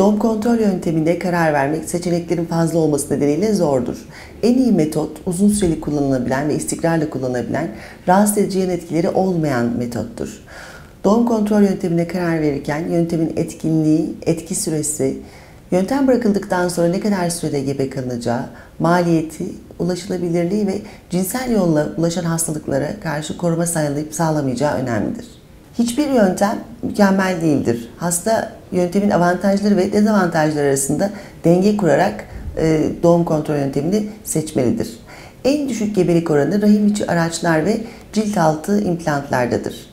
Doğum kontrol yönteminde karar vermek seçeneklerin fazla olması nedeniyle zordur. En iyi metot uzun süreli kullanılabilen ve istikrarla kullanılabilen, rahatsız edici yan etkileri olmayan metottur. Doğum kontrol yöntemine karar verirken yöntemin etkinliği, etki süresi, yöntem bırakıldıktan sonra ne kadar sürede gebe kalınacağı, maliyeti, ulaşılabilirliği ve cinsel yolla ulaşan hastalıklara karşı koruma sağlayıp sağlamayacağı önemlidir. Hiçbir yöntem mükemmel değildir. Hasta yöntemin avantajları ve dezavantajları arasında denge kurarak e, doğum kontrol yöntemini seçmelidir. En düşük gebelik oranı rahim içi araçlar ve cilt altı implantlardadır.